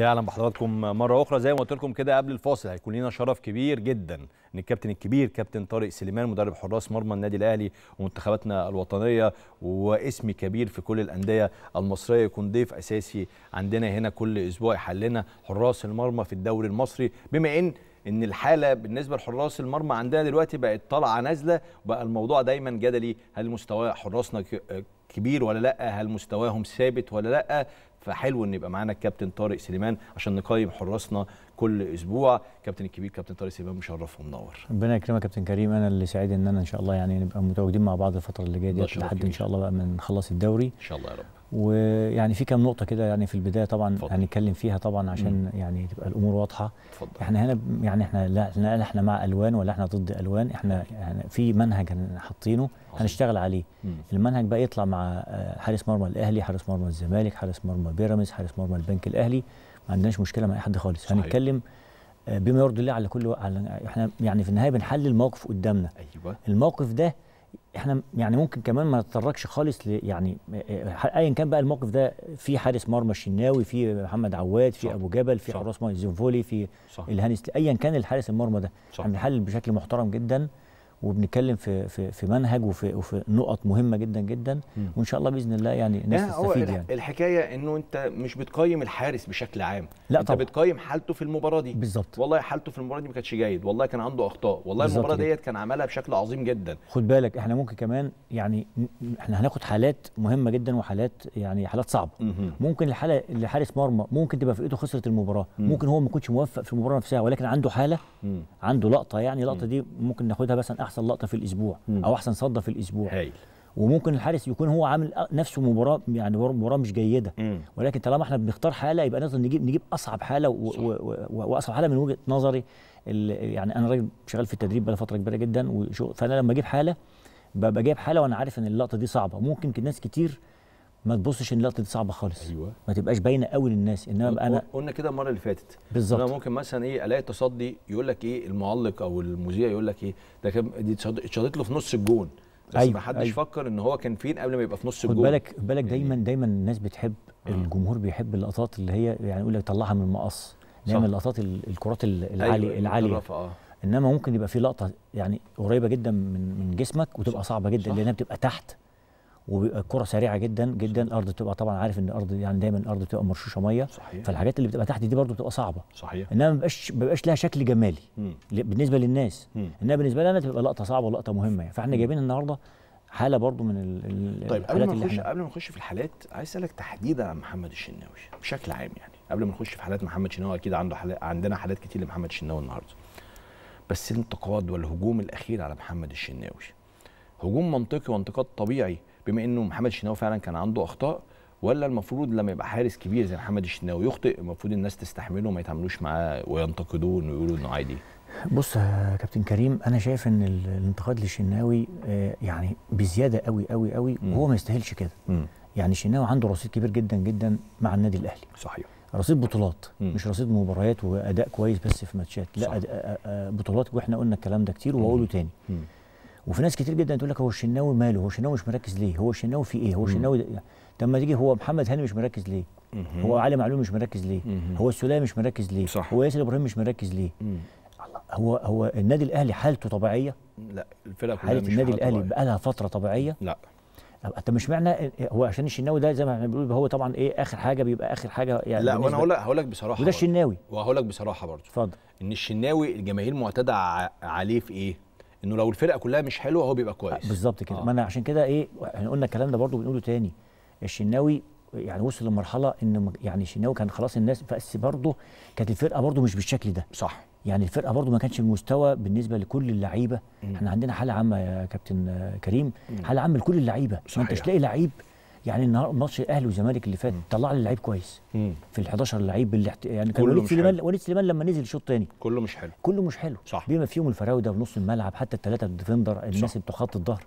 يا أهلا بحضراتكم مرة أخرى. زي ما قلت لكم كده قبل الفاصل هيكون لنا شرف كبير جدا ان الكابتن الكبير كابتن طارق سليمان مدرب حراس مرمى النادي الأهلي ومنتخباتنا الوطنية واسم كبير في كل الأندية المصرية. يكون ضيف أساسي عندنا هنا كل أسبوع يحلنا حراس المرمى في الدوري المصري. بما إن إن الحالة بالنسبة لحراس المرمى عندنا دلوقتي بقت طالعة نازلة وبقى الموضوع دايما جدلي. هل مستوى حراسنا كبير ولا لأ؟ هل مستواهم ثابت ولا لأ؟ فحلو إن يبقى معانا الكابتن طارق سليمان عشان نقيم حراسنا كل أسبوع. كابتن الكبير كابتن طارق سليمان مشرف ومنور ربنا يكرمك يا كابتن كريم. أنا اللي سعيد إن أنا إن شاء الله يعني نبقى متواجدين مع بعض الفترة اللي جاية دي لحد. إن شاء الله بقى ما نخلص الدوري. إن شاء الله يا رب. ويعني في كام نقطة كده يعني في البداية طبعا اتفضل. هنتكلم فيها طبعا عشان يعني تبقى الأمور واضحة. اتفضل. إحنا هنا يعني إحنا لا لا إحنا مع ألوان ولا إحنا ضد ألوان. إحنا يعني في منهج حاطينه. هنشتغل عليه. مم. المنهج بقى يطلع مع آه، حارس مرمى الأهلي حارس مرمى الزمالك حارس مرمى بيراميدز حارس مرمى البنك الأهلي. ما عندناش مشكلة مع أي حد خالص. صحيح. هنتكلم آه، بما يرضي الله على كل على إحنا يعني في النهاية بنحلل موقف قدامنا. أيوه. الموقف ده إحنا يعني ممكن كمان ما نتطرقش خالص ل يعني آه، ايا كان بقى الموقف ده في حارس مرمى الشناوي في محمد عواد في صح. أبو جبل في. حراس مرمى الزنفولي في الهاني ايا كان الحارس المرمى ده. إحنا بنحلل بشكل محترم جدا وبنتكلم في في في منهج وفي وفي نقط مهمة جدا جدا مم. وإن شاء الله بإذن الله يعني الناس يعني تستفيد يعني الحكاية إنه أنت مش بتقيم الحارس بشكل عام لا أنت طبعا بتقيم حالته في المباراة دي بالظبط والله حالته في المباراة دي ما كانتش جيد والله كان عنده أخطاء والله المباراة. ديت كان عملها بشكل عظيم جدا خد بالك إحنا ممكن كمان يعني إحنا هناخد حالات مهمة جدا وحالات يعني حالات صعبة مهم. ممكن الحالة اللي حارس مرمى ممكن تبقى فرقته خسرت المباراة مم. ممكن هو ما يكونش موفق في المباراة نفسها ولكن عنده حالة مم. عنده لقطة يعني اللقطة مم. دي ممكن ناخدها مثلا أحسن لقطة في الأسبوع مم. أو أحسن صده في الأسبوع هايل وممكن الحارس يكون هو عامل نفسه مباراة يعني مباراه مش جيدة مم. ولكن طالما إحنا بنختار حالة يبقى لازم نجيب نجيب أصعب حالة و-. و- و- وأصعب حالة من وجهة نظري يعني أنا راجل شغال في التدريب بقى فترة كبيرة جدا فأنا لما أجيب حالة ببقى جايب حالة وأنا عارف إن اللقطة دي صعبة ممكن ناس كتير ما تبصش إن اللقطة دي صعبة خالص أيوه ما تبقاش باينة قوي للناس إنما أنا قلنا كده المرة اللي فاتت أنا بالظبط ممكن مثلا إيه ألاقي تصدي يقول لك إيه المعلق أو المذيع يقول لك إيه ده كان دي اتشاطت له في نص الجون بس أيوة، ما حدش أيوة. فكر إن هو كان فين قبل ما يبقى في نص خد الجون بالك بالك يعني- دايما دايما الناس بتحب آه. الجمهور بيحب اللقطات اللي هي يعني يقول لك طلعها من المقص صح. نعمل لقطات ال- الكرات ال- أيوة، العالية العاليه آه إنما ممكن يبقى في لقطة يعني قريبة جدا من من جسمك وتبقى. صعبة جدا صح. لأنها بتبقى تحت وبيبقى الكرة سريعة جدا جدا. الأرض بتبقى طبعا عارف إن الأرض يعني دايما الأرض بتبقى مرشوشة مية. صحيح. فالحاجات اللي بتبقى تحت دي برضو بتبقى صعبة. صحيح. إنما ما بيبقاش ما بيبقاش لها شكل جمالي. ل- بالنسبة للناس. مم. إنما بالنسبة لنا تبقى لقطة صعبة ولقطة مهمة يعني. فإحنا. جايبين النهارده حالة برضو من ال- طيب قبل ما نخش قبل ما نخش في الحالات عايز أسألك تحديدا عن محمد الشناوي بشكل عام يعني. قبل ما نخش في حالات محمد الشناوي أكيد عنده حالات عندنا حالات كتير لمحمد الشناوي النهارده. بس الانتقاد والهجوم الأخير على محمد الشناوي. هجوم منطقي وانتقاد طبيعي بما انه محمد الشناوي فعلا كان عنده أخطاء ولا المفروض لما يبقى حارس كبير زي محمد الشناوي يخطئ المفروض الناس تستحمله وما يتعاملوش معاه وينتقدوه ويقولوا إنه عادي بص يا كابتن كريم أنا شايف إن ال- الانتقاد للشناوي آه، يعني بزيادة قوي قوي قوي. وهو ما يستاهلش كده يعني الشناوي عنده رصيد كبير جدا جدا مع النادي الأهلي صحيح رصيد بطولات مم. مش رصيد مباريات وأداء كويس بس في ماتشات. لا أد- آه، آه، بطولات وإحنا قلنا الكلام ده كتير وهقوله تاني مم. وفي ناس كتير جدا تقول لك هو الشناوي ماله هو الشناوي مش مركز ليه هو الشناوي في إيه هو. الشناوي طب ما تيجي هو محمد هاني مش مركز ليه. هو علي معلول مش مركز ليه. هو السوليه مش مركز ليه صح. هو ياسر إبراهيم مش مركز ليه. الله، هو هو النادي الأهلي حالته طبيعية لا الفرقة كلها حالة النادي الأهلي. بقى لها فترة طبيعية لا انت مش معنى هو عشان الشناوي ده زي ما إحنا بنقول هو طبعا إيه آخر حاجة بيبقى آخر حاجة يعني لا وأنا هقول لك هقول لك بصراحة وده. الشناوي وهقول لك بصراحة برضه اتفضل إن الشناوي الجماهير معتاده عليه في إيه؟ انه لو الفرقة كلها مش حلوة هو بيبقى كويس بالظبط كده آه. ما أنا عشان كده إيه إحنا قلنا الكلام ده برضو بنقوله تاني الشناوي يعني وصل لمرحلة إن يعني الشناوي كان خلاص الناس بس برضه كانت الفرقة برضه مش بالشكل ده صح يعني الفرقة برضه ما كانش المستوى بالنسبة لكل اللعيبة. إحنا عندنا حالة عامة يا كابتن كريم مم. حالة عامة لكل اللعيبة ما. انتش تلاقي لعيب يعني النهارده ماتش الاهلي والزمالك اللي فات طلع لي لعيب كويس مم. في ال 11 لعيب اللي احت- يعني كان كله وليد مش سليمان حلو. وليد سليمان لما نزل شوط تاني كله مش حلو كله مش حلو صح. بما فيهم الفراوده ونص الملعب حتى الثلاثه ال defender الناس اللي بتوع خط الظهر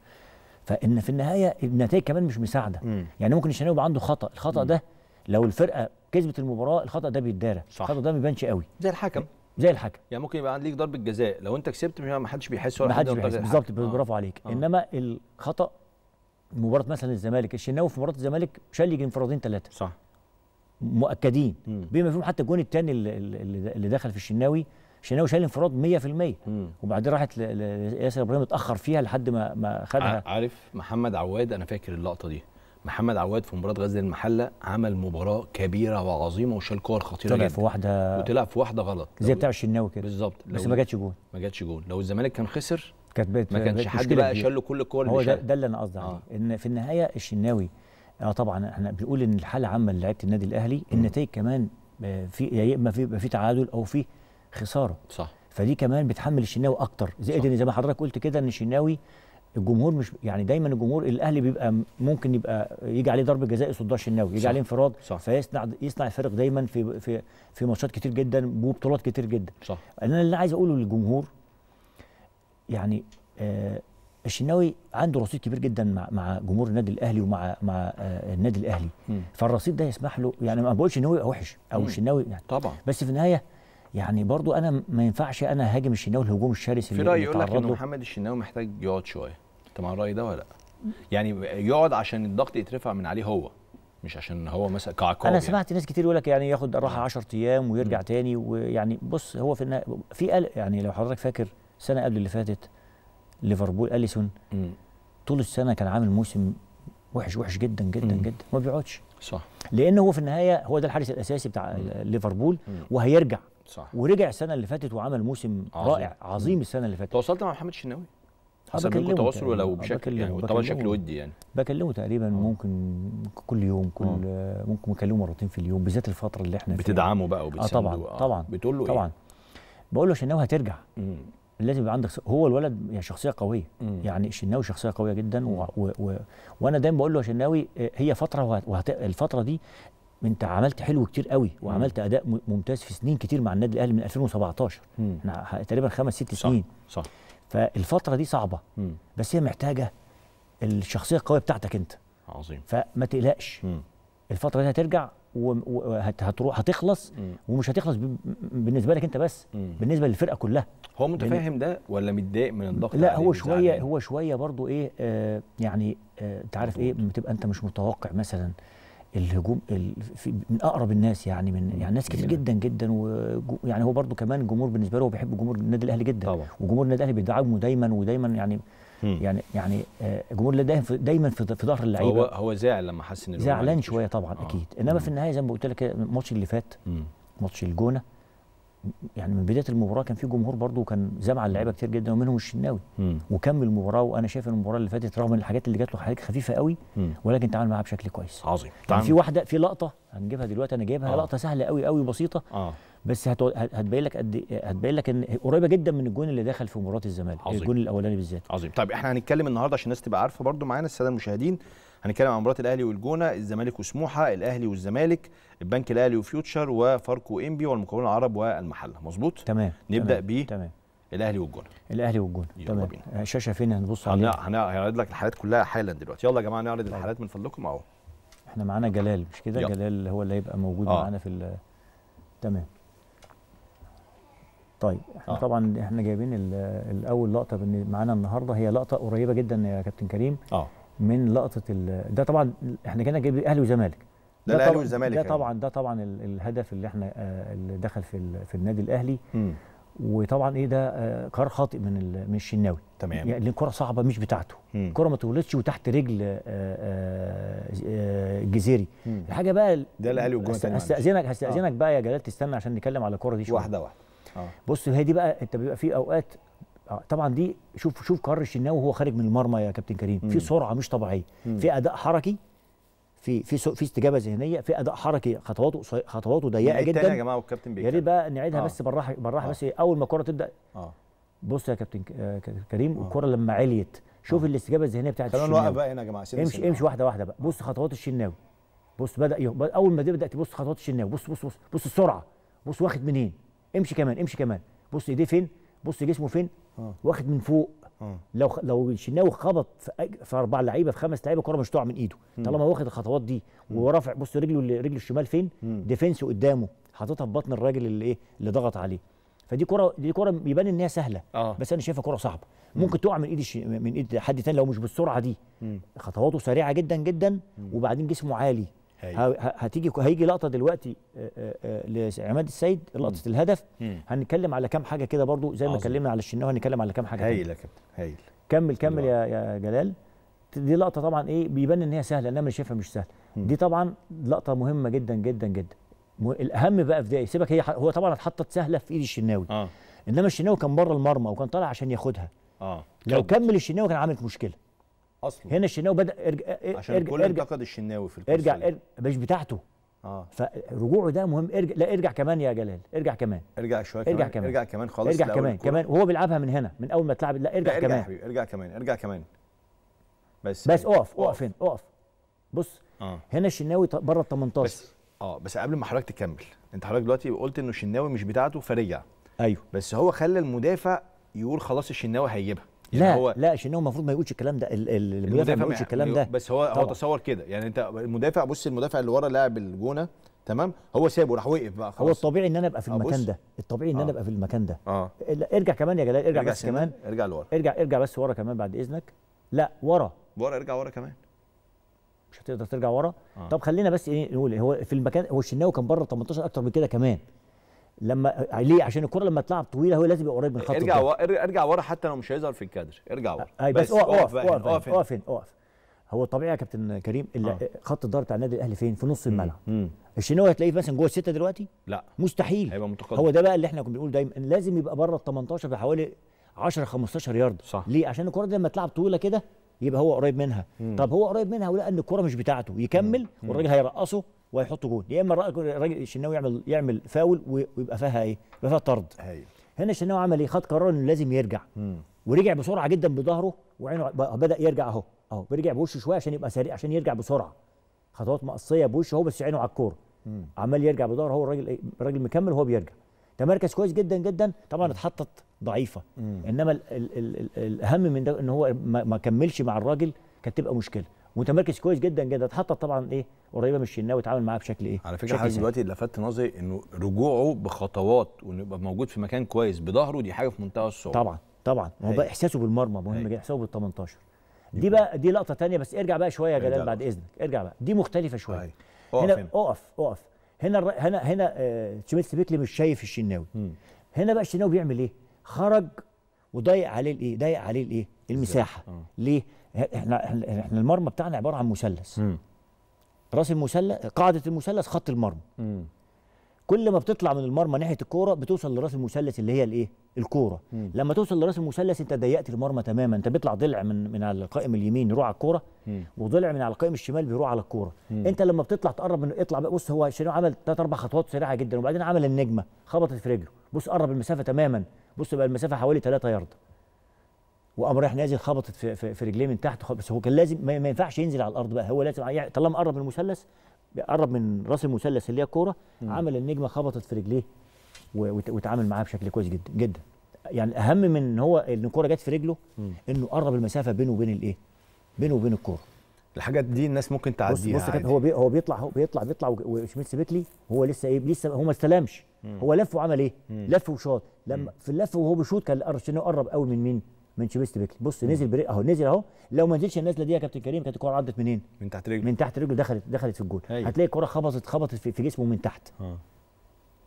فإن في النهاية النتائج كمان مش مساعدة مم. يعني ممكن الشناوي يبقى عنده خطأ الخطأ مم. ده لو الفرقة كسبت المباراة الخطأ ده بيتدارى صح. الخطأ ده ما بيبانش قوي زي الحكم زي الحكم يعني ممكن يبقى عندك ضربة جزاء لو انت كسبت مش ما حدش بيحس ولا ما حدش حد بيحس بالظبط. آه. برافو عليك آه. إنما الخطأ مباراه مثلا الزمالك الشناوي في مباراه الزمالك شال يجي انفرادين ثلاثة صح. مؤكدين. مم. بما فيهم حتى الجون الثاني اللي, دخل في الشناوي. الشناوي شال انفراد 100% مم. وبعدين راحت لياسر إبراهيم اتأخر فيها لحد ما ما خدها. عارف محمد عواد أنا فاكر اللقطة دي. محمد عواد في مباراة غزل المحلة عمل مباراة كبيرة وعظيمة وشال كور خطيرة طلع في واحدة وطلع في واحدة غلط. زي بتاع الشناوي كده. بالظبط. بس ما جاتش جون. ما جاتش جول لو الزمالك كان خسر كانت بقت ما كانش حد بقى. شال له كل الكور هو ده, شالها ده اللي أنا قصدي آه. عليه إن في النهاية الشناوي آه طبعا إحنا بنقول إن الحالة عامة لعيبة النادي الأهلي النتائج كمان آه، في يا إما في في تعادل أو في خسارة صح فدي كمان بتحمل الشناوي أكتر زائد. إن زي ما حضرتك قلت كده إن الشناوي الجمهور مش يعني دايما الجمهور الأهلي بيبقى ممكن يبقى يجي عليه ضربه جزاء يصدها الشناوي يجي. عليه انفراد صح. فيصنع يصنع الفرق دايما في في في ماتشات كتير جدا وبطولات كتير جدا صح أنا اللي عايز أقوله للجمهور يعني آه الشناوي عنده رصيد كبير جدا مع مع جمهور النادي الأهلي ومع مع آه النادي الأهلي مم. فالرصيد ده يسمح له يعني ما بقولش إن هو وحش أو. الشناوي يعني طبعا بس في النهاية يعني برضو أنا ما ينفعش أنا هاجم الشناوي الهجوم الشرس في اللي رأي يقول لك إن. محمد الشناوي محتاج يقعد شوية أنت مع الرأي ده ولا لأ يعني يقعد عشان الضغط يترفع من عليه هو مش عشان هو مثلا كعقاب أنا يعني. سمعت ناس كتير يقول لك يعني ياخد راحة 10 أيام ويرجع تاني ويعني بص هو في في قلق يعني لو حضرتك فاكر السنة قبل اللي فاتت ليفربول أليسون مم. طول السنة كان عامل موسم وحش وحش جدا جدا مم. جدا ما بيقعدش صح لأن هو في النهاية هو ده الحارس الأساسي بتاع ليفربول مم. وهيرجع صح ورجع السنة اللي فاتت وعمل موسم عظيم. رائع عظيم السنة اللي فاتت تواصلت مع محمد الشناوي آه، حصل بكلمه تواصل. ولو آه، بشكل يعني طبعا شكل. ودي يعني بكلمه تقريبا ممكن كل يوم كل ممكن بكلمه مرتين في اليوم بالذات الفترة اللي إحنا فيها. بتدعمه بقى آه وبتسنده طبعا طبعا بتقول له طبعا بقول له الشناوي هترجع؟ مم. لازم يبقى عندك هو الولد يعني شخصية قوية. مم. يعني الشناوي شخصية قوية جدا و... و... و... وأنا دايما بقول له يا شناوي آه، هي فترة وهت... وهت... الفترة دي أنت عملت حلو كتير قوي وعملت أداء ممتاز في سنين كتير مع النادي الأهلي من 2017 مم. إحنا تقريبا خمس ست صح سنين. صح. فالفترة دي صعبة. مم. بس هي محتاجة الشخصية القوية بتاعتك أنت. عظيم. فما تقلقش. مم. الفترة دي هترجع وهتروح هتخلص. ومش هتخلص. بالنسبة لك انت بس. بالنسبة للفرقة كلها هو متفاهم ده ولا متضايق من الضغط لا هو شوية؟ هو شوية برضو إيه آه يعني آه انت عارف إيه لما تبقى انت مش متوقع مثلا الهجوم ال- من أقرب الناس يعني من يعني ناس كتير. جدا جدا ويعني هو برضو كمان الجمهور بالنسبة له هو بيحب جمهور النادي الأهلي جدا طبعا. وجمهور النادي الأهلي بيدعمه دايما ودايما يعني. يعني يعني آه جمهور النادي الأهلي في- دايما في ظهر هو اللعيبة هو زعل لما حس ان زعلان. شوية طبعا آه. أكيد إنما في النهاية زي ما قلت لك الماتش اللي فات. ماتش الجونة يعني من بداية المباراة كان في جمهور برضو كان زمع اللعيبة كتير جدا ومنهم الشناوي. وكمل المباراة وأنا شايف إن المباراة اللي فاتت رغم الحاجات اللي جات له حاجات خفيفة قوي. ولكن تعامل معاها بشكل كويس عظيم يعني في واحدة في لقطة هنجيبها دلوقتي أنا جايبها آه. لقطة سهلة قوي قوي بسيطة آه بس هتبين لك قد إيه- هتبين لك إن قريبة جدا من الجون اللي دخل في مباراة الزمالك. الجون الأولاني بالذات عظيم طيب إحنا هنتكلم النهارده عشان الناس تبقى عارفة برضو معانا السادة المشاهدين هنتكلم عن مباراة الأهلي والجونة الزمالك وسموحة الأهلي والزمالك البنك الأهلي وفيوتشر وفاركو إنبي والمقاولون العرب والمحلة مظبوط تمام تمام. بيه. تمام الأهلي والجونة الأهلي والجون يلا تمام بينا. الشاشه فين هنبص هن- عليها هن- هنعرض لك الحالات كلها حالا دلوقتي يلا يا جماعة نعرض الحالات من فضلكم أهو إحنا معانا جلال مش كده. جلال هو اللي هيبقى موجود آه. معانا في تمام طيب إحنا آه. آه. طبعا إحنا جايبين ال- الأول لقطة معانا النهارده هي لقطة قريبة جدا يا كابتن كريم آه من لقطة ال- ده طبعا إحنا كده جايبين أهلي وزمالك ده الأهلي طبعاً- والزمالك ده يعني. طبعا ده طبعا ال- الهدف اللي إحنا آه، اللي دخل في في النادي الأهلي مم. وطبعا إيه ده آه، قرار خاطئ من من الشناوي تمام يعني الكرة صعبة مش بتاعته. الكرة ما تولدش وتحت رجل آه، آه، آه، الجزيري مم. الحاجة بقى ده الأهلي والجون. هستاذنك هستاذنك بقى يا جلال تستنى عشان نتكلم على الكرة دي شوية واحدة واحدة آه. بص هي دي بقى انت بيبقى في أوقات آه، طبعا دي شوف شوف قرار الشناوي وهو خارج من المرمى يا كابتن كريم. مم. في سرعة مش طبيعية. في أداء حركي في في في استجابة ذهنية في أداء حركي خطواته خطواته ضيقة تاني يا جدا. جماعة والكابتن يا بيتكلم. ريت بقى نعيدها آه. بس بالراحة بالراحة آه. بس أول ما الكرة تبدأ. آه. بص يا كابتن ك- آه، ك- كريم الكرة لما عليت شوف الاستجابة الذهنية بتاعت خلينا الشناوي. نوقف بقى هنا يا جماعة امشي. امشي واحدة واحدة بقى. بص خطوات الشناوي. بص بدأ أول ما تبدأ تبص خطوات الشناوي. بص بص بص بص السرعة. بص واخد منين. امشي كمان امشي كمان. بص ايديه فين؟ بص جسمه فين؟ آه. واخد من فوق. آه. لو خ- لو الشناوي خبط في, أج- في أربع لعيبة في خمس لعيبة الكره مش تقع من ايده. طالما واخد الخطوات دي ورافع بص رجله اللي- رجله الشمال فين؟ مم. defense قدامه. حاططها في بطن الراجل اللي إيه؟ اللي ضغط عليه. فدي كرة دي كرة يبان إن هي سهلة. آه. بس أنا شايفها كرة صعبة. ممكن تقع من إيد الش... من إيد حد تاني لو مش بالسرعة دي. مم. خطواته سريعة جدا جدا. وبعدين جسمه عالي. هتيجي هيجي لقطة دلوقتي آه، آه، آه، لعماد السيد لقطة الهدف. هنتكلم على كام حاجة كده برضو زي ما. اتكلمنا على الشناوي هنتكلم على كام حاجة. هايل يا كابتن هايل كمل كمل يا يا جلال. دي لقطة طبعا إيه بيبان إن هي سهلة انما شايفها مش سهلة. دي طبعا لقطة مهمة جدا جدا جدا. الأهم بقى في ده سيبك هي هو طبعا اتحطت سهلة في إيد الشناوي. آه. إنما الشناوي كان بره المرمى وكان طالع عشان ياخدها. آه. لو كمل الشناوي كان عامل مشكلة. أصلا. هنا الشناوي بدا ارجع عشان ارجع الكل ارجع انتقد الشناوي في القصة ارجع. ارجع مش بتاعته. آه. فرجوعه ده مهم. ارجع لا إرجع كمان يا جلال. إرجع كمان. إرجع شوية إرجع كمان. إرجع كمان خالص. إرجع كمان. كمان. وهو بيلعبها من هنا من أول ما تلعب لا لا إرجع ارجع يا كمان. حبيبي إرجع كمان إرجع كمان. بس. بس أقف أقف هنا أقف. بص آه. هنا الشناوي بره ال 18 بس آه بس قبل ما حضرتك تكمل أنت حضرتك دلوقتي قلت إنه الشناوي مش بتاعته فرجع. أيوه. بس هو خلى المدافع يقول خلاص الشناوي هيجيبها. لا هو لا الشناوي المفروض ما يقولش الكلام ده ال- ال- المدافع ما يقولش الكلام ده. بس هو هو طبعا. تصور كده يعني انت المدافع بص المدافع اللي ورا لاعب الجونة تمام؟ هو سابه راح وقف بقى هو خلاص. الطبيعي إن أنا أبقى في آه، المكان. ده الطبيعي إن آه. أنا أبقى في المكان ده. لا، ارجع كمان يا جلال ارجع بس سنة، كمان. ارجع لورا. ارجع ارجع بس ورا كمان بعد إذنك. لا ورا. ورا ارجع ورا كمان. مش هتقدر ترجع ورا. آه. طب خلينا بس إيه نقول هو في المكان هو الشناوي كان بره ال 18 أكتر من كده كمان. لما ليه؟ عشان الكرة لما تلعب طويلة هو لازم يبقى قريب من خط ارجع. ورا ارجع- ورا حتى لو مش هيظهر في الكادر. ارجع ورا. أي بس اقف اقف اقف اقف. اقف هو الطبيعي يا كابتن كريم اللي آه. خط الضرب بتاع النادي الأهلي فين؟ في نص الملعب. مم. الشناوي هتلاقيه مثلا جوه الستة دلوقتي؟ لا. مستحيل. هيبقى متقدم. هو ده بقى اللي إحنا كنا بنقول دايما. لازم يبقى بره ال 18 بحوالي 10 15 يارد. صح. ليه؟ عشان الكرة دي لما تلعب طويلة كده يبقى هو قريب منها. طب هو قريب منها ولقى ان الكرة مش بتاعته. يكمل والراجل هيرقصه وهيحط جول يا إما الراجل الشناوي يعمل يعمل فاول ويبقى فيها إيه؟ يبقى فيها طرد. هايل. هنا الشناوي عمل إيه؟ خد قرار إنه لازم يرجع. مم. ورجع بسرعة جدا بظهره وعينه بدأ يرجع أهو. أهو. بيرجع بوشه شوية عشان يبقى سريع عشان يرجع بسرعة. خطوات مقصية بوشه هو بس عينه على الكورة. عمال يرجع بظهره هو الراجل إيه؟ الراجل مكمل وهو بيرجع. تمركز كويس جدا جدا. طبعا اتحطت ضعيفة. إنما ال ال ال ال الأهم من ده إن هو ما كملش مع الراجل كانت تبقى مشكلة. متمركز كويس جدا جدا. اتحطت طبعا إيه قريبة من الشناوي اتعامل معاها بشكل إيه على فكرة حضرتك. دلوقتي لفت نظري إنه رجوعه بخطوات وإنه يبقى موجود في مكان كويس بظهره دي حاجة في منتهى الصعوبة. طبعا طبعا. هو. بقى إحساسه بالمرمى مهم. جدا إحساسه بال 18 دي بقى دي لقطة تانية بس ارجع بقى شوية يا جلال بعد. إذنك. ارجع بقى. دي مختلفة. شوية. اقف هنا هنا. اقف اقف. هنا هنا هنا آه شميت بيكلي مش شايف الشناوي. هنا بقى الشناوي بيعمل إيه؟ خرج وضيق عليه الإيه؟ ضيق عليه الإيه؟ المساحة. ليه؟ إحنا إحنا المرمى بتاعنا عبارة عن مثلث. رأس المثلث قاعدة المثلث خط المرمى. كل ما بتطلع من المرمى ناحية الكورة بتوصل لرأس المثلث اللي هي الإيه؟ الكورة. لما توصل لرأس المثلث انت ضيقت المرمى تماما. انت بيطلع ضلع من من على القائم اليمين يروح على الكورة وضلع من على القائم الشمال بيروح على الكورة. انت لما بتطلع تقرب من اطلع بص هو شنو؟ عمل ثلاث أربع خطوات سريعة جدا وبعدين عمل النجمة خبطت في رجله. بص قرب المسافة تماما. بص بقى المسافة حوالي 3 يارد وقام رايح نازل خبطت في, في, في رجليه من تحت بس هو كان لازم ما, ينفعش ينزل على الأرض بقى. هو لازم يع- طالما قرب من المثلث قرب من رأس المثلث اللي هي الكورة عمل النجمة خبطت في رجليه واتعامل معاها بشكل كويس جدا جدا. يعني أهم من إن هو إن الكورة جت في رجله إنه قرب المسافة بينه وبين الإيه؟ بينه وبين الكورة. الحاجات دي الناس ممكن بص تعديها بص كده عادي. هو بي هو بيطلع هو بيطلع بيطلع وشمايكل هو لسه إيه؟ لسه هو ما استلمش. هو لف وعمل إيه؟ لف وشاط. لما في اللف وهو بيشوط كان قرب قوي من مين؟ من شمايكل بص نزل بريق أهو نزل أهو. لو ما نزلش النزله دي يا كابتن كريم كانت الكورة عدت منين؟ من تحت رجله. من تحت رجله دخلت دخلت في الجول أيوة. هتلاقي الكورة خبطت خبطت في, في جسمه من تحت. آه.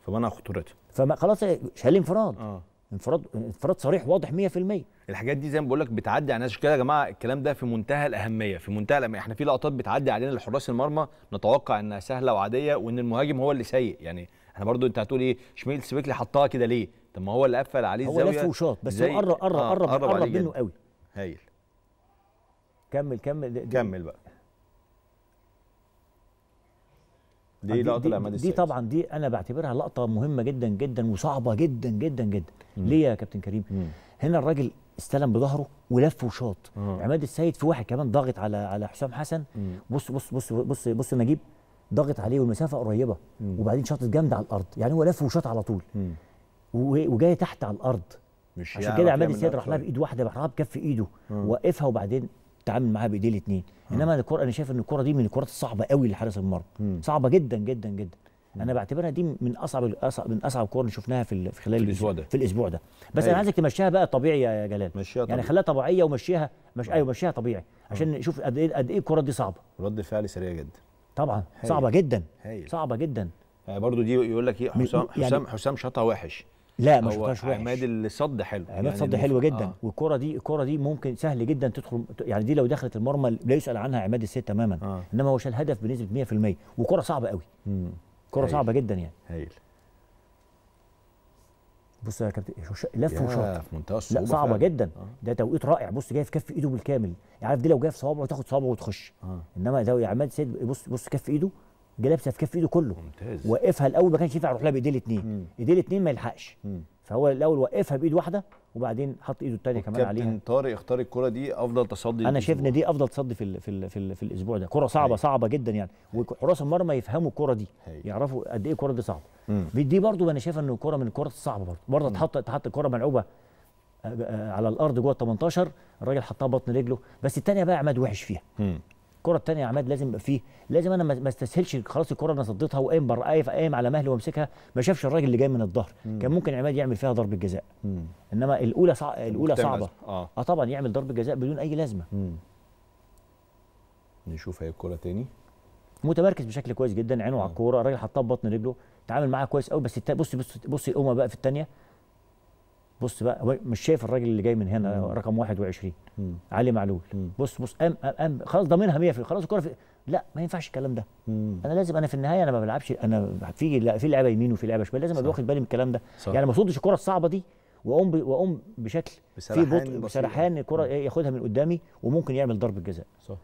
فمنع خطورتها فما خلاص شال انفراد. آه. انفراد انفراد صريح واضح 100% الحاجات دي زي ما بقول لك بتعدي على ناس كده يا جماعة الكلام ده في منتهى الأهمية. في منتهى الأهمية. إحنا في لقطات بتعدي علينا لحراس المرمى. نتوقع إنها سهلة وعادية وإن المهاجم هو اللي سيء. يعني إحنا برضو أنت هتقول إيه؟ شميل سبيكلي حطها كده ليه؟ طب ما هو اللي قفل عليه هو الزاوية لف وشاط بس هو قرب قرب آه، قرب قرب, منه. قوي. هايل. كمل كمل. دي- دي- كمل بقى. دي دي, لقطة دي, لعماد دي السيد طبعا دي أنا بعتبرها لقطة مهمة جدا جدا وصعبة جدا جدا جدا. ليه يا كابتن كريم؟ مم. هنا الراجل استلم بظهره ولف وشاط. آه. عماد السيد في واحد كمان ضاغط على على حسام حسن. بص بص بص بص بص نجيب. ضاغط عليه والمسافة قريبة. وبعدين شاطت جامدة على الأرض. يعني هو لف وشاط على طول. مم. و- وجاي تحت على الأرض. مش عشان كده عماد السيد راح لها. بايد واحدة راح لها بكف إيده وقفها وبعدين تعامل معاها بإيديه الاثنين إنما الكره أنا شايف إن الكره دي من الكرات الصعبة قوي لحارس المرمى. صعبة جدا جدا جدا. أنا بعتبرها دي من أصعب من أصعب الكور اللي شفناها في في خلال في الأسبوع ده. في الأسبوع ده. بس أيوة. أنا عايزك تمشيها بقى طبيعي يا جلال. مشيها يعني طبيعي. خليها طبيعية ومشيها مش أيوه مشيها طبيعي. عشان نشوف قد إيه قد إيه الكره دي صعبة. رد فعل سريع جدا. طبعا. هايل. صعبة جدا. هايل. صعبة جدا. يعني برضو دي يقول لك إيه حسام يعني- حسام حسام شاطها وحش. لا ما شفتهاش وحش عماد الصد حلو عماد يعني صد المف- حلو جدا آه. والكرة دي الكرة دي ممكن سهل جدا تدخل يعني دي لو دخلت المرمى لا يسأل عنها عماد السيد تماما آه. إنما هو شال هدف بنسبة 100% وكرة صعبة قوي. كرة. صعبة جدا يعني هايل بص يا كابتن شو- لف وشاط في منتهى لا الصعوبه صعبة فعلا. جدا آه. ده توقيت رائع بص جاي في كف إيده بالكامل يعني عارف دي لو جاية في صوابعه تاخد صوابعه وتخش آه. إنما ده عماد السيد بص بص كف إيده جه لابسه في كف إيده كله ممتاز وقفها الأول ما كانش ينفع يروح لها بايديه. الاثنين ايديه الاثنين ما يلحقش. فهو الأول وقفها بإيد واحدة وبعدين حط إيده الثانية كمان عليها كابتن طارق اختار الكرة دي أفضل تصدي أنا شايف إن. دي أفضل تصدي في ال في ال في, ال في الأسبوع ده كرة صعبة هايل. صعبة جدا يعني وحراس المرمى يفهموا الكرة دي هايل. يعرفوا قد إيه الكرة دي صعبة مم. دي, دي برضو أنا شايف إن الكرة من الكرات الصعبة برضو برضه تحط تحط الكرة ملعوبة آه، آه، على الأرض جوه ال 18 الراجل حطها بطن رجله بس الثانية بقى عماد وحش فيها. الكرة الثانية يا عماد لازم يبقى فيه. لازم أنا ما استسهلش خلاص الكرة أنا صديتها وقايم بره قايم قايم على مهلي وامسكها ما شافش الراجل اللي جاي من الظهر. كان ممكن عماد يعمل فيها ضربة جزاء. إنما الأولى صع... الأولى. صعبة. آه. آه طبعا يعمل ضربة جزاء بدون أي لازمة. مم. نشوف هي الكرة تاني. متمركز بشكل كويس جدا عينه على الكورة الراجل حطها ببطن رجله. تعامل معاها كويس قوي بس بص بص بص الامه بقى في الثانية بص بقى مش شايف الراجل اللي جاي من هنا رقم 21 مم. علي معلول مم. بص بص قام قام- خلاص ضامنها 100% خلاص الكوره في لا ما ينفعش الكلام ده مم. أنا لازم أنا في النهاية أنا ما بلعبش أنا في لا في لعبه يمين وفي لعبه شمال لازم أبقى. واخد بالي من الكلام ده صح. يعني ما اصدش الكرة الصعبة دي وأقوم وأقوم بشكل في بطء. بسرحان الكرة ياخدها من قدامي وممكن يعمل ضربة جزاء صح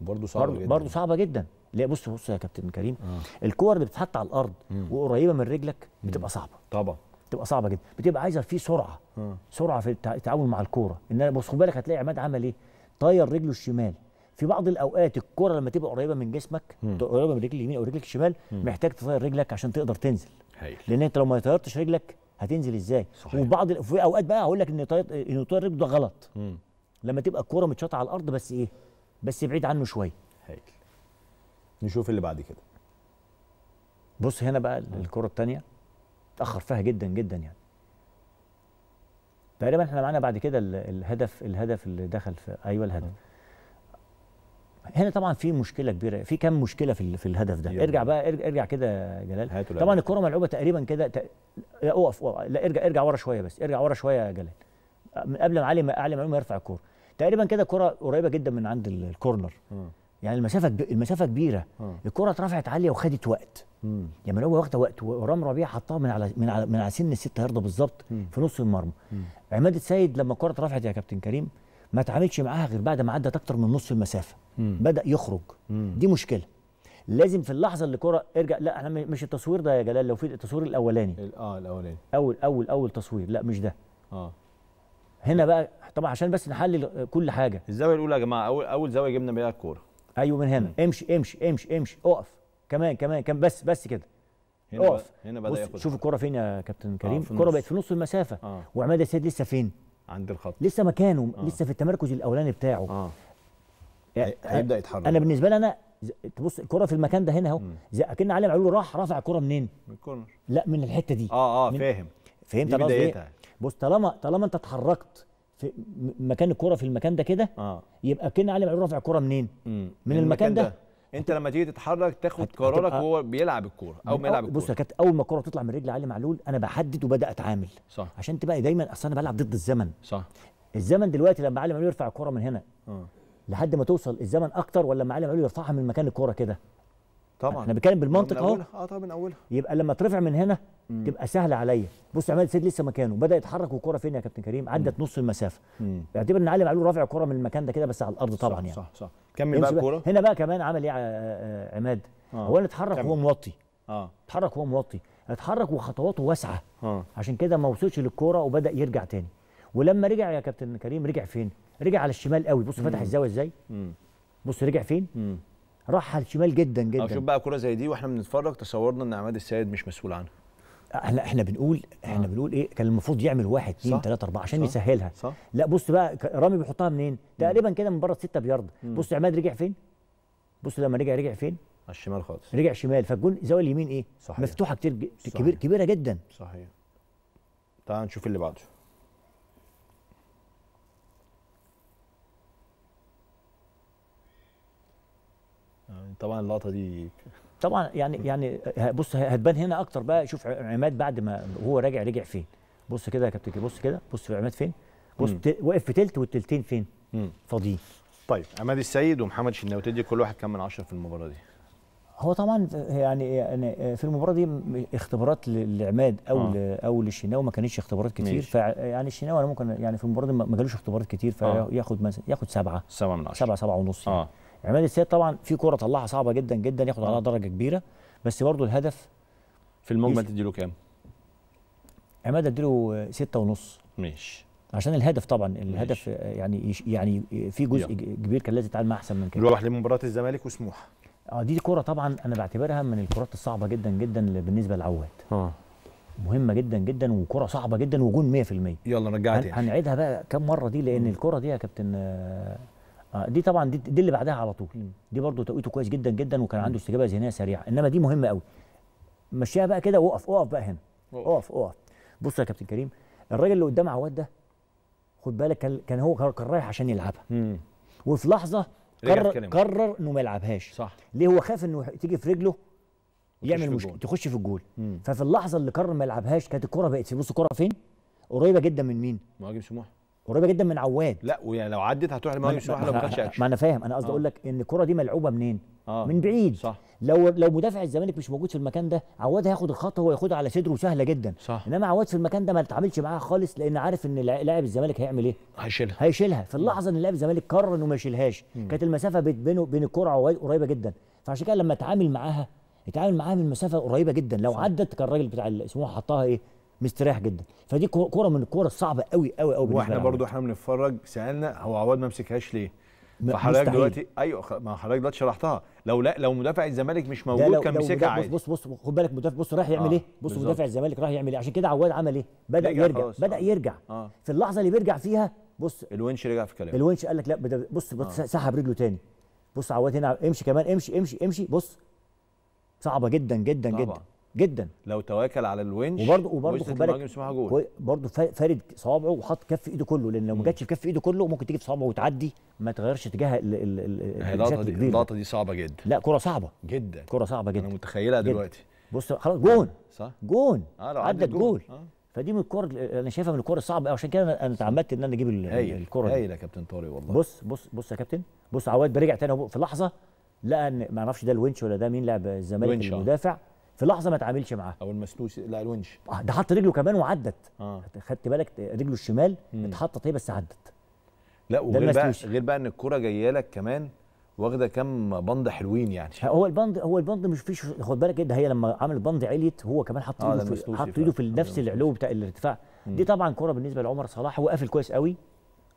برضه صعب برضه جدا برضه صعبة جدا لا بص بص يا كابتن كريم آه. الكور اللي بتتحط على الأرض مم. وقريبة من رجلك بتبقى صعبة طبعا بتبقى صعبة جدا. بتبقى عايزة في سرعة آه. سرعة في التع- التعامل مع الكورة. إن أنا بص خد بالك هتلاقي عماد عمل إيه؟ طاير رجله الشمال. في بعض الأوقات الكورة لما تبقى قريبة من جسمك قريبة من رجل اليمين أو رجلك الشمال محتاج تطير رجلك عشان تقدر تنزل. هايل. لأن أنت لو ما طيرتش رجلك هتنزل إزاي؟ صحيح. وبعض في أوقات بقى هقول لك إن طير إن طير رجله ده غلط. مم. لما تبقى الكورة متشاطة على الأرض بس إيه؟ بس بعيد عنه شوية. هايل. نشوف اللي بعد كده. بص هنا بقى الكرة الثانية اتأخر فيها جدا جدا يعني تقريبا إحنا معانا بعد كده ال- الهدف الهدف اللي دخل في أيوه الهدف هنا طبعا في مشكلة كبيرة في كام مشكلة في في الهدف ده. ارجع بقى ارجع, ارجع كده يا جلال طبعا. الكرة ملعوبة تقريبا كده ت... لا أقف. لا ارجع ارجع ورا شوية بس ارجع ورا شوية يا جلال من قبل ما علي علي معلومه يرفع الكورة تقريبا كده الكره قريبة جدا من عند ال- الكورنر. يعني المسافة كب- المسافة كبيرة. آه. الكرة اترفعت عالية وخدت وقت. يعني ملعوبه واخدة وقت ورام ربيع حطها من على من على من على سن الستة ياردة بالظبط. في نص المرمى. عماد السيد لما الكرة اترفعت يا كابتن كريم ما تعاملش معاها غير بعد ما عدت أكتر من نص المسافة. مم. بدأ يخرج. مم. دي مشكلة. لازم في اللحظة اللي الكرة ارجع لا إحنا مش التصوير ده يا جلال لو في التصوير الأولاني. ال- آه الأولاني. أول أول أول تصوير. لا مش ده. آه. هنا بقى طبعا عشان بس نحلل كل حاجة. الزاوية الأولى يا جماعة أول أول زاوية جبنا بيها الكورة. أيوه من هنا. امشي امشي امشي امشي. اقف. كمان كمان كمان. بس بس كده. هنا اقف. هنا بدأ ياخد شوف الكرة فين يا كابتن كريم. في الكرة. بقت في نص المسافة. آه. وعماد السيد لسه فين؟ عند الخط. لسه مكانه. آه. لسه في التمركز الأولاني بتاعه. آه. يعني هي- هيبدأ يتحرك. أنا بالنسبة لي أنا تبص الكرة في المكان ده هنا أهو. أكن علي معلول راح رفع الكرة منين؟ من الكورنر. لا من الحتة دي. آه آه فاهم. فهمت قصدي بدايتها. بص طالما طالما أنت اتحركت في مكان الكره في المكان ده كده آه. يبقى كأن علي معلول رافع الكره منين؟ مم. من المكان ده. انت لما تيجي تتحرك تاخد هت- قرارك وهو بيلعب الكورة أو من ما يلعب الكورة. بص يا كابتن أول ما الكره تطلع من رجل علي معلول أنا بحدد وبدأ أتعامل. صح. عشان تبقى دايما أصل أنا بلعب ضد الزمن. صح. الزمن دلوقتي لما علي معلول يرفع الكره من هنا آه. لحد ما توصل الزمن أكتر ولا لما علي معلول يرفعها من مكان الكره كده؟ طبعا. إحنا بنتكلم بالمنطق من أهو. آه طبعا من أولها. يبقى لما ترفع من هنا مم. تبقى سهلة عليا. بص عماد السيد لسه مكانه. بدأ يتحرك والكرة فين يا كابتن كريم؟ عدت نص المسافة. اعتبر إن علي معلول رافع الكرة من المكان ده كده بس على الأرض طبعا صح يعني. صح صح. كمل بقى الكورة. هنا بقى كمان عمل إيه ع- آه، عماد؟ آه. هو أنا اتحرك. وهو موطي. آه. اتحرك وهو موطي. اتحرك وخطواته واسعة. آه. عشان كده ما وصلش للكورة وبدأ يرجع تاني. ولما رجع يا كابتن كريم رجع فين؟ رجع على الشمال قوي. بص فتح الزاوية إزاي. بص رجع فين. راح على الشمال جدا آه شوف جدا بقى كوره زي دي وإحنا بنتفرج تصورنا إن عماد السيد مش مسؤول عنها. إحنا إحنا بنقول إحنا آه. بنقول إيه؟ كان المفروض يعمل واحد اثنين. ثلاثة أربعة عشان صح. يسهلها. صح. لا بص بقى رامي بيحطها منين؟ تقريبا كده من بره الستة بيارد. بص عماد رجع فين؟ بص لما رجع رجع فين؟ على الشمال خالص. رجع شمال. فالجون زاوية اليمين إيه؟ صحيح. مفتوحة كتير صحيح. كبير كبيرة جدا. صحيح. تعال نشوف اللي بعده. طبعا اللقطة دي طبعا يعني يعني ه- بص هتبان هنا أكتر بقى. شوف عماد بعد ما هو راجع رجع فين؟ بص كده يا كابتن بص كده بص في عماد فين؟ بص واقف في تلت والتلتين فين. فاضيين. طيب عماد السيد ومحمد شناوي تدي كل واحد كام من عشرة في المباراة دي. هو طبعا يعني يعني في المباراة دي اختبارات لعماد أو آه. أو للشناوي ما كانتش اختبارات كتير. فيعني الشناوي أنا ممكن يعني في المباراة دي ما جالوش اختبارات كتير آه. فياخد مثلا ياخد سبعة. سبعة من عشرة. سبعة سبعة ونص. يعني. عماد السيد طبعا في كورة طلعها صعبة جدا جدا ياخد آه. عليها درجة كبيرة بس برضه الهدف في المجمل يس- تدي له كام؟ عماد أديله ستة ونص. ماشي. عشان الهدف طبعا الهدف يعني يعني في جزء يلا. كبير كان لازم يتعامل معاه أحسن من كده. نروح لمباراة الزمالك وسموحة. آه دي كورة طبعا أنا بعتبرها من الكرات الصعبة جدا جدا بالنسبة لعواد آه. مهمة جدا جدا وكره صعبة جدا وجون 100% يلا تاني. هنعيدها بقى كم مرة دي لأن الكره دي يا كابتن آه آه، دي طبعا دي, دي اللي بعدها على طول. دي برضو توقيته كويس جدا جدا وكان عنده استجابة ذهنية سريعة. إنما دي مهمة قوي. مشيها بقى كده وقف اقف بقى هنا. اقف اقف بص يا كابتن كريم الراجل اللي قدام عواد ده خد بالك كان كان هو كان رايح عشان يلعبها. مم. وفي لحظة قرر. قرر إنه ما يلعبهاش. صح. ليه هو خاف إنه تيجي في رجله يعمل مش... الجول. تخش في الجول. مم. ففي اللحظة اللي قرر ما يلعبهاش كانت الكرة بقت في بص الكره فين؟ قريبة جدا من مين؟ مهاجم سموحه قريبة جدا من عواد. لا ويعني لو عدت هتروح ما أنا- سموحه لو ما ما أكشن. أنا فاهم. أنا قصدي آه. أقول لك إن الكرة دي ملعوبة منين؟ آه. من بعيد. صح. لو لو مدافع الزمالك مش موجود في المكان ده عواد هياخد الخطوه هو ياخدها على صدره سهلة جدا. صح. إنما عواد في المكان ده ما اتعاملش معاها خالص لأن عارف إن لاع- لاعب الزمالك هيعمل إيه؟ هيشيلها. هيشيلها. في اللحظة إن لاعب الزمالك قرر إنه ما يشيلهاش. كانت المسافة بين- بينه وبين الكرة وعواد قريبة جدا. فعشان كده لما اتعامل معاها اتعامل معاها من مسافة قريبة جدا. لو عدت كان الراجل بتاع سموحه حطها إيه؟ مستريح جدا. فدي كو- كره من الكره الصعبه قوي قوي قوي وإحنا. برضو إحنا بنتفرج سألنا هو عواد ما مسكهاش ليه؟ فحضرتك. دلوقتي أيوه ما حضرتك دلوقتي شرحتها. لو لا لو مدافع الزمالك مش موجود لو كان مسكها عادي. بص بص بص خد بالك مدافع بص رايح يعمل آه، إيه؟ بص. مدافع الزمالك رايح يعمل إيه؟ عشان كده عواد عمل إيه؟ بدأ رجع يرجع خلاص، بدأ آه. يرجع. آه. في اللحظة اللي بيرجع فيها بص الونش رجع في كلامه. الونش قال لك لا بص بص سحب رجله تاني. بص عواد هنا امشي كمان امشي امشي امشي. بص صعبة جدا جدا جدا. طبعا. جدا لو تواكل على الونش وبرضه وصلت خد بالك برضه فا- فارد صوابعه وحط كف ايده كله لأن لو ما جاتش في كف ايده كله ممكن تيجي في صوابعه وتعدي ما تغيرش اتجاه اللقطة دي اللقطة دي صعبة جدا. لا كرة صعبة. جدا. كرة صعبة أنا جدا متخيلها جدا. دلوقتي. بص خلاص جون. صح؟ جون. آه لو عدت جول. آه. فدي من الكور أنا شايفها من الكور الصعبة عشان كده أنا اتعمدت إن أنا أجيب الكرة دي. هايل يا كابتن طارق والله. بص بص بص يا كابتن. بص عواد رجع تاني في لحظة لقى ان ما أعرفش ده الونش ولا ده مين لاعب الزمالك آه. المدافع. في لحظة ما اتعاملش معاه أو المسلوس لا الونش. آه، ده حط رجله كمان وعدت. آه. خدت بالك؟ رجله الشمال اتحطت هي بس عدت. لا وغير بقى. غير بقى إن الكوره جاية لك كمان واخدة كام بند حلوين يعني. هو البند هو البند مش فيش خد بالك ده هي لما عمل البند عليت هو كمان حط آه، إيده مسلوسي حط. إيده في آه، نفس العلو بتاع الارتفاع. دي طبعا كرة بالنسبة لعمر صلاح هو قافل كويس قوي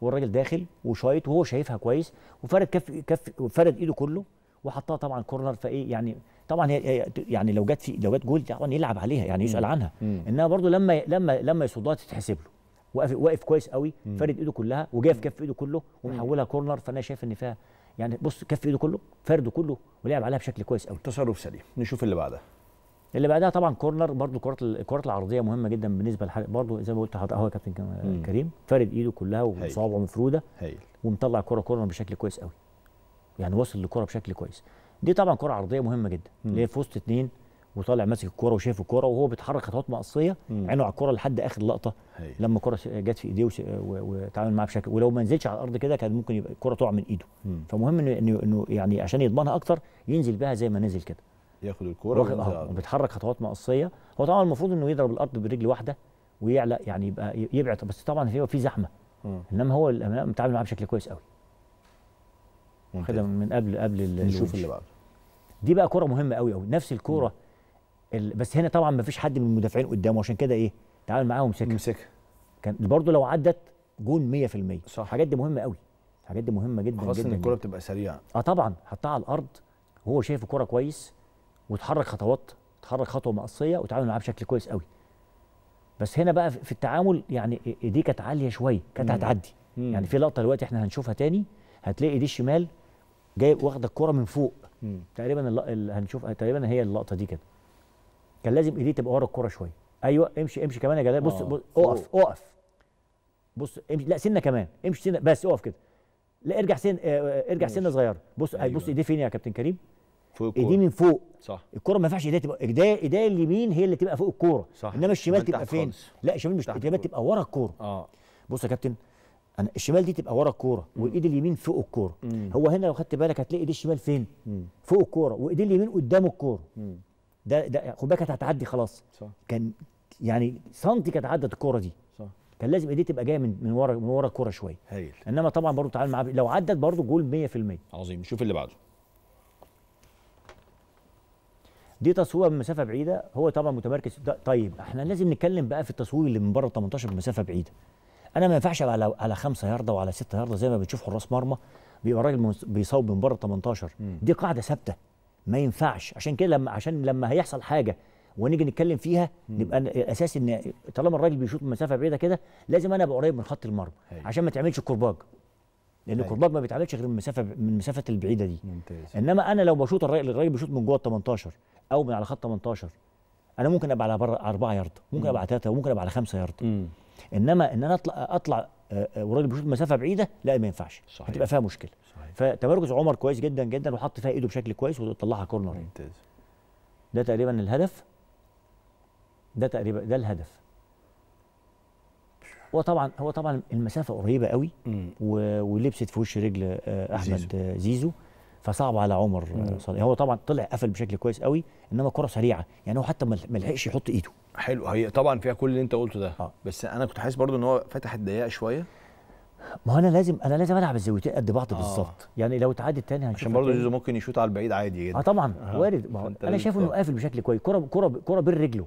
والراجل داخل وشايط وهو شايفها كويس وفرد كف كف فرد إيده كله وحطها طبعا corner فإيه يعني طبعا هي يعني لو جت في لو جت جول طبعا يلعب عليها يعني يسأل عنها. انما برضو لما لما لما يصدها تتحسب له. واقف واقف كويس قوي فرد إيده كلها وجاي في كف إيده كله ومحولها corner فأنا شايف إن فيها يعني بص كف إيده كله فرده كله ولعب عليها بشكل كويس قوي. تصرف سليم. نشوف اللي بعدها. اللي بعدها طبعا corner برضو الكرات الكرات العرضية مهمة جدا بالنسبة لحاجة برضو زي ما قلت لحضرتك اهو يا كابتن كريم فارد إيده كلها وصوابعه مفروده هايل. ومطلع كره كورنر بشكل كويس قوي. يعني وصل للكره بشكل كويس. دي طبعا كرة عرضية مهمة جدا. اللي هي في وسط اتنين وطالع ماسك الكره وشايف الكره وهو بيتحرك خطوات مقصية عينه على الكره لحد آخر لقطة هايل. لما الكره س- جت في ايديه وتعامل معاها بشكل ولو ما نزلش على الأرض كده كان ممكن يبقى الكره تقع من ايده. فمهم انه انه يعني عشان يضمنها أكتر ينزل بيها زي ما نزل كده. ياخد الكورة. وبيتحرك خطوات مقصية. هو طبعا المفروض إنه يضرب الأرض برجل واحدة ويعلى يعني يبقى يبعد. بس طبعا في في زحمة. مم. إنما هو متعامل معاه بشكل كويس قوي. خدها من قبل قبل نشوف. اللي بعده. دي بقى كره مهمة قوي قوي. نفس الكورة ال... بس هنا طبعا ما فيش حد من المدافعين قدامه. عشان كده إيه؟ تعامل معاه ومسكها امسكها كان برضه لو عدت جون 100% صح. الحاجات دي مهمة قوي. الحاجات دي مهمة جدا خاصة جدا إن الكورة. بتبقى سريعة. آه طبعا. حطها على الأرض. وهو شايف الكورة كويس وتحرك خطوات تحرك خطوة مقصية وتعامل معاه بشكل كويس قوي. بس هنا بقى في التعامل يعني إيديه كانت عالية شوية كانت هتعدي. يعني في لقطة دلوقتي إحنا هنشوفها تاني. هتلاقي إيديه الشمال جاي واخدة الكورة من فوق. مم. تقريبا الل- هنشوفها تقريبا هي اللقطة دي كده. كان لازم ايديه تبقى ورا الكوره شوية. أيوه امشي امشي كمان يا جلال بص, آه، بص. اقف اقف. بص امشي. لا سنة كمان. امشي سنة. بس اقف كده. لا ارجع سن آه، ارجع سنة صغيرة. بص أيوة. بص ايديه فين يا كابتن كريم؟ فوق. ايديه من فوق. صح. الكرة ما ينفعش ايديها تبقى ايديها ايديها اليمين هي اللي تبقى فوق الكورة. صح. إنما الشمال تبقى فين؟ خالص. لا الشمال مش الشمال. تبقى ورا الكورة. آه. بص يا كابتن أنا الشمال دي تبقى ورا الكورة والايد اليمين فوق الكورة. هو هنا لو خدت بالك هتلاقي ايديه الشمال فين؟ مم. فوق الكورة وايديه اليمين قدام الكورة. ده ده خد بالك هتعدي خلاص. صح. كان يعني سنتي كانت عدت الكورة دي. صح. كان لازم إيديه تبقى جاية من من ورا من ورا الكورة شوية. هايل. إنما طبعا برضو تعال معاه لو عدت برضو جول 100% عظيم. نشوف اللي بعده. دي تصويبه من مسافه بعيدة هو طبعا متمركز. طيب إحنا لازم نتكلم بقى في التصويب اللي من بره 18 بمسافة بعيدة. أنا ما ينفعش على على 5 ياردة وعلى 6 ياردة زي ما بنشوف حراس مرمى بيبقى الراجل بيصوب من بره 18 دي قاعدة ثابتة. ما ينفعش. عشان كده لما عشان لما هيحصل حاجة ونيجي نتكلم فيها نبقى الاساس إن طالما الراجل بيشوط من مسافة بعيدة كده لازم أنا أبقى قريب من خط المرمى أيوة. عشان ما تعملش كرباج لأن أيوة. الكرباج ما بيتعملش غير من مسافة من المسافه البعيدة دي. ممتاز. إنما أنا لو بشوط الراجل الراجل بيشوط من جوه ال 18 أو من على خط 18 أنا ممكن أبقى على بره 4 ياردة ممكن أبقى على 3 وممكن أبقى على 5 ياردة. إنما إن أنا اطلع أطلع آه، آه، والراجل بيشوط مسافة بعيدة لا ما ينفعش. صحيح. هتبقى فيها مشكلة. صحيح. فتمركز عمر كويس جدا جدا وحط فيها إيده بشكل كويس وطلعها كورنر ممتاز. ده تقريبا الهدف. ده تقريبا ده الهدف. هو طبعا هو طبعا المسافة قريبة قوي و- ولبست في وش رجل آه، أحمد زيزو. زيزو, فصعب على عمر صالح هو طبعا طلع قفل بشكل كويس قوي إنما كرة سريعة. يعني هو حتى ما لحقش يحط إيده. حلو هي طبعا فيها كل اللي انت قلته ده آه. بس أنا كنت حاسس برضو إن هو فتح الضيقة شوية ما هو أنا لازم أنا لازم ألعب الزاويتين قد بعض آه. بالظبط يعني لو اتعادت تاني هنشوف عشان برضو زيزو ممكن يشوط على البعيد عادي جدا آه طبعا آه. وارد ما هو أنا لازم شايف إنه تختار. قافل بشكل كويس كرة كرة كرة بين رجله.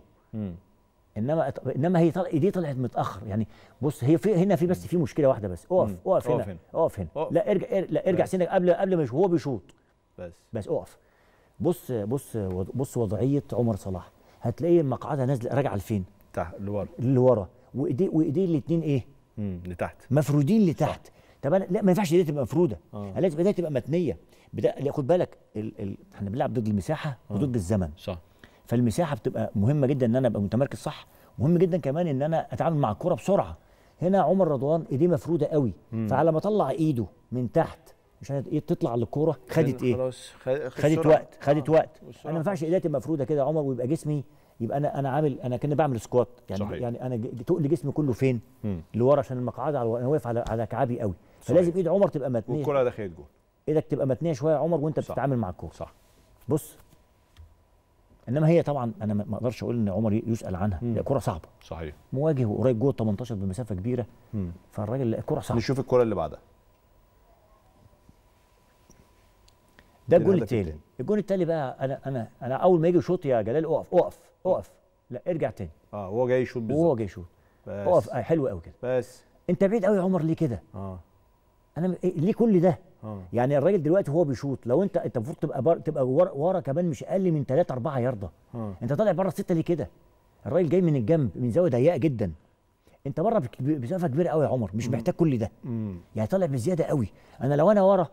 إنما إنما هي طلع ايديه طلعت متأخر يعني بص هي في هنا في بس في مشكلة واحدة بس أقف. اقف أقف هنا هنا. أقف هنا أقف. لا ارجع لا ارجع بس. سنك قبل قبل ما هو بيشوط بس بس أقف بص بص بص وضعية عمر صلاح هتلاقي المقعده نازلة راجعة لفين؟ تحت لورا اللي ورا. وايديه وايديه الاثنين إيه؟ امم لتحت مفرودين لتحت طب أنا لا ما ينفعش ايديها تبقى مفرودة. آه. لازم ايديها تبقى متنية. بدا خد بالك ال... ال... إحنا بنلعب ضد المساحة وضد الزمن. صح. فالمساحة بتبقى مهمة جدا إن أنا أبقى متمركز صح. مهم جدا كمان إن أنا أتعامل مع الكرة بسرعة. هنا عمر رضوان إيديه مفرودة قوي. فعلى ما طلع إيده من تحت عشان إيه تطلع للكورة خدت إيه؟ خلاص خد- خدت. وقت خدت آه. وقت. أنا ما ينفعش ايديا تبقى مفرودة كده يا عمر ويبقى جسمي يبقى أنا أنا عامل أنا كأني بعمل سكوات يعني صحيح. يعني أنا تقل جسمي كله فين. لورا عشان المقعدة على أنا واقف على على كعابي قوي. صحيح. فلازم إيد عمر تبقى متنيه والكرة دخلت جول إيدك تبقى متنيه شوية يا عمر وأنت صح. بتتعامل مع الكورة. صح. بص. إنما هي طبعا أنا ما أقدرش أقول إن عمر يسأل عنها. هي كره صعبة. صحيح. مواجه وقريب جوه 18 بمسافة كبيرة. مم. فالراجل الكره صعبة. نشوف الكره اللي بعدها. ده الجون الهدف التالي. التاني. الجون التالي بقى أنا أنا أنا أول ما يجي يشوط يا جلال أقف أقف. اقف. لا ارجع تاني. آه هو جاي يشوط وهو بالظبط جاي يشوط. بس. اقف. آه، حلو قوي كده. بس. انت بعيد قوي يا عمر ليه كده؟ آه. أنا إيه ليه كل ده؟ آه. يعني الراجل دلوقتي وهو بيشوط. لو انت انت المفروض تبقى بر... تبقى ورا, ورا كمان مش أقل من 3 4 ياردة. آه. انت طالع بره الستة ليه كده؟ الراجل جاي من الجنب من زاوية ضيقة جدا. انت بره بمسافه كبيرة قوي يا عمر مش محتاج كل ده. امم يعني طالع بزيادة قوي. أنا لو أنا ورا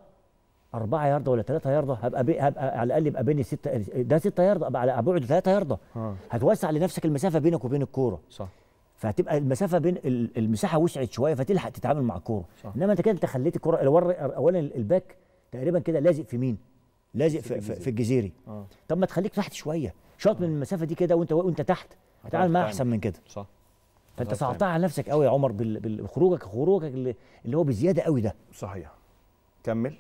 أربعة ياردة ولا ثلاثة ياردة هبقى, بي هبقى على الأقل يبقى بيني ستة ده ستة ياردة أبقى على بعد ثلاثة ياردة. آه. هتوسع لنفسك المسافة بينك وبين الكورة. صح. فهتبقى المسافة بين ال- المساحة وسعت شوية فتلحق تتعامل مع الكورة. صح. إنما أنت كده أنت خليت الكورة الور- أولا الباك تقريبا كده لازق في مين؟ لازق في, في, في الجزيري. آه. طب ما تخليك تحت شوية. شاط من المسافة دي كده وأنت وأنت تحت. هتعامل معاها. أحسن من كده. صح. فأنت هتعرف صعبتها على نفسك قوي يا عمر بخروجك خروجك اللي, اللي هو بزيادة قوي ده. صحيح. كمل.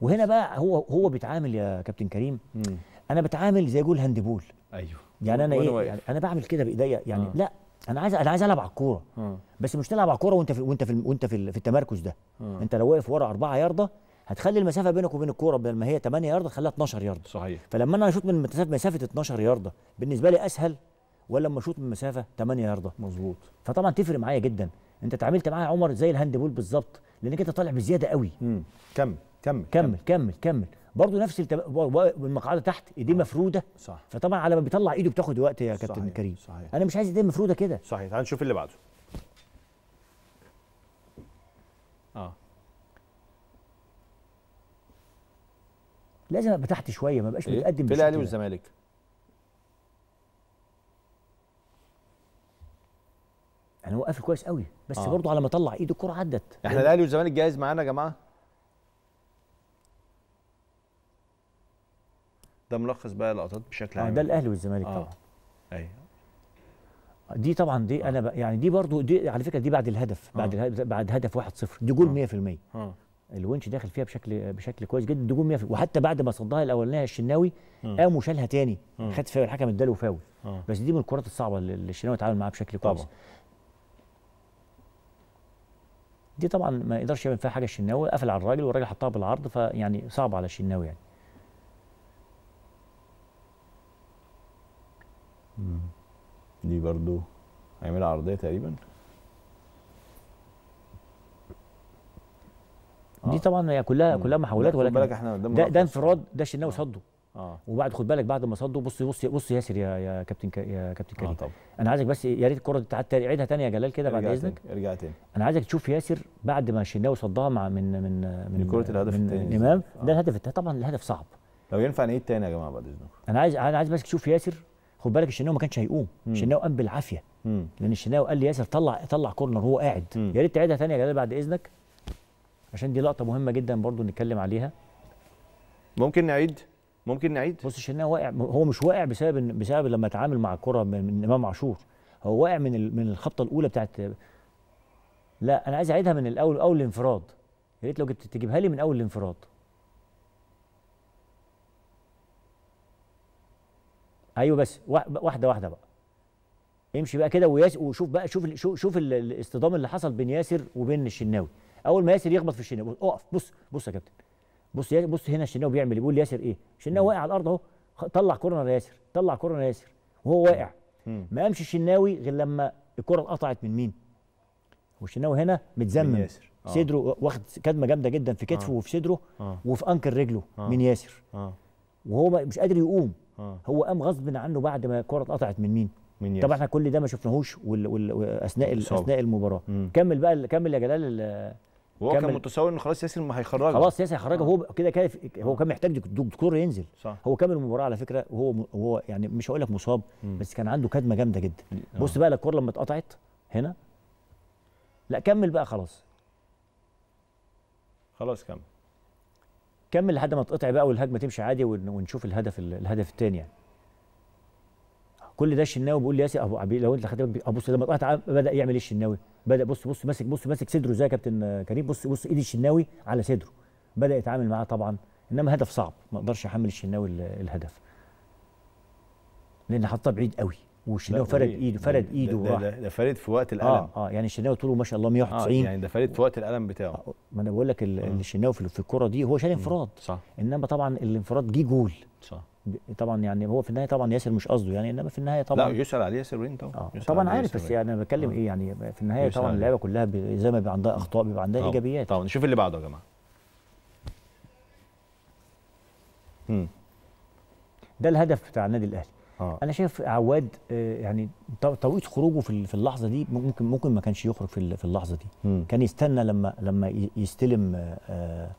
وهنا بقى هو هو بيتعامل يا كابتن كريم. امم أنا بتعامل زي goal handball أيوه. يعني أنا إيه. يعني أنا بعمل كده بإيديا. يعني آه. لأ أنا عايز أنا عايز ألعب على الكورة. آه. بس مش تلعب على الكورة وأنت في وأنت في وأنت في, في التمركز ده. آه. أنت لو واقف ورا 4 ياردة هتخلي المسافة بينك وبين الكورة بدل ما هي 8 ياردة تخليها 12 ياردة. صحيح. فلما أنا أشوط من مسافة مسافة 12 ياردة بالنسبة لي أسهل ولا لما أشوط من مسافة 8 ياردة؟ مظبوط. فطبعا تفرق معايا جدا. أنت اتعاملت معايا يا عمر زي ال handball بالظبط لأنك أنت طالع بزيادة قوي. امم كمل. كمل كمل كمل. كمل برضه نفس التب... والمقعده تحت ايديه مفروده صح فطبعا على ما بيطلع ايده بتاخد وقت يا كابتن كريم. صحيح. أنا مش عايز ايديه مفروده كده. صحيح تعال نشوف اللي بعده. آه. لازم أبقى تحت شوية ما ابقاش إيه؟ متقدم في الاهلي. والزمالك. هو قافل كويس قوي بس آه. برضه على ما طلع ايده الكره عدت. إحنا الأهلي والزمالك جاهز معانا يا جماعة؟ ده ملخص بقى لقطات بشكل آه عام. ده الأهلي والزمالك آه. طبعا. أيوه دي طبعا دي أنا ب... يعني دي برضو دي على فكرة دي بعد الهدف بعد آه. الهدف بعد هدف 1-0 دي جول 100% آه. الونش داخل فيها بشكل بشكل كويس جدا. دي جول 100% وحتى بعد ما صدها الأولانية الشناوي مم. قام وشالها تاني. خد فاول الحكم اداله فاول. بس دي من الكرات الصعبة اللي الشناوي اتعامل معاها بشكل كويس. طبعا. دي طبعا ما يقدرش يعمل فيها حاجة الشناوي. قفل على الراجل والراجل حطها بالعرض فيعني صعب على الشناوي يعني. دي برضو هيعملها عرضية تقريبا. دي طبعا هي كلها كلها محاولات لا، خد بالك ولكن إحنا ده, ده. انفراد ده الشناوي صده آه. وبعد خد بالك بعد ما صده بص بص بص ياسر يا يا كابتن ك- يا كابتن كريم. طبعا. أنا عايزك بس يا ريت الكرة دي تعاد تاني عيدها تاني يا جلال كده بعد إذنك. ارجع تاني. أنا عايزك تشوف ياسر بعد ما الشناوي صدها مع من من من كرة الهدف من التاني. الامام آه. ده الهدف التاني طبعا الهدف صعب. لو ينفع نعيد تاني يا جماعة بعد إذنكم. أنا عايز أنا عايز بس تشوف ياسر خد بالك الشناوي ما كانش هيقوم. مم. الشناوي قام بالعافية. امم لأن الشناوي قال لي ياسر طلع طلع كورنر وهو قاعد. مم. يا ريت تعيدها تاني يا جلال بعد إذنك. عشان دي لقطة مهمة جدا برضو نتكلم عليها. ممكن نعيد؟ ممكن نعيد؟ بص الشناوي واقع هو مش واقع بسبب بسبب لما اتعامل مع الكرة من, من إمام عاشور. هو واقع من ال- من الخبطة الأولى بتاعت لا أنا عايز أعيدها من الأول أول الانفراد يا ريت لو جبت تجيبها لي من أول الانفراد أيوه بس وا- واحدة واحدة بقى. امشي بقى كده وياس وشوف بقى شوف شوف, شوف ال- الاصطدام اللي حصل بين ياسر وبين الشناوي. أول ما ياسر يخبط في الشناوي اقف بص بص يا كابتن. بص يا بص هنا الشناوي بيعمل إيه؟ بيقول ياسر إيه؟ الشناوي واقع على الأرض أهو. طلع كورنر ياسر طلع كورنر ياسر وهو واقع. ما قامش الشناوي غير لما الكره اتقطعت من مين؟ والشناوي هنا من متزمم ياسر. آه. صدره واخد كدمة جامدة جدا في كتفه آه. وفي صدره آه. وفي أنكر رجله آه. من ياسر. آه. وهو مش قادر يقوم. آه. هو قام غصب عنه بعد ما الكرة اتقطعت من مين؟ من طبعا إحنا كل ده ما شفناهوش وال... وال... اثناء. اثناء المباراة. مم. كمل بقى كمل يا جلال ال- وهو كان. متصور إن خلاص ياسر ما هيخرجه خلاص ياسر هيخرجه. آه. هو كده كده هو كان محتاج دك- دكتور ينزل. صح. هو كمل المباراة على فكرة. وهو وهو يعني مش هقول لك مصاب مم. بس كان عنده كدمة جامدة جدا. آه. بص بقى الكوره لما اتقطعت هنا لا كمل بقى خلاص. خلاص كمل. كمل لحد ما تقطع بقى والهجمة تمشي عادي ون- ونشوف الهدف ال- الهدف الثاني يعني. كل ده الشناوي بيقول لي ياسر أبو عبي لو انت خدت بالك ابص لما اتقطع بدأ يعمل إيه الشناوي؟ بدأ بص بص ماسك بص ماسك صدره زي كابتن كريم بص بص إيد الشناوي على صدره. بدأ يتعامل معاه طبعا إنما هدف صعب ما أقدرش أحمل الشناوي ال- الهدف. لأن حطها بعيد قوي. والشناوي لا، فرد وليه؟ ايده ده- فرد ده- إيده ده, وراح ده, ده فارد في وقت الألم. آه آه يعني الشناوي طوله ما شاء الله آه 190 يعني ده فارد في وقت الألم بتاعه. آه، ما أنا بقول لك ال- آه. الشناوي في الكرة دي هو شال انفراد. صح. إنما طبعا الانفراد جه جول. صح. طبعا يعني هو في النهاية طبعا ياسر مش قصده يعني إنما في النهاية لا طبعا يسأل عليه ياسر وين طبعا؟ يسأل طبعا عارف بس. يعني أنا بتكلم آه. إيه يعني في النهاية طبعا. اللعيبة كلها زي ما بيبقى عندها أخطاء بيبقى عندها آه. إيجابيات. طبعا. نشوف اللي بعده يا جماعة. امم ده الهدف بتاع النادي الأهلي. آه. أنا شايف عواد آه، يعني تو- توقيت خروجه في ال- في اللحظة دي ممكن ممكن ما كانش يخرج في ال- في اللحظة دي. مم. كان يستنى لما لما يستلم آه، آه،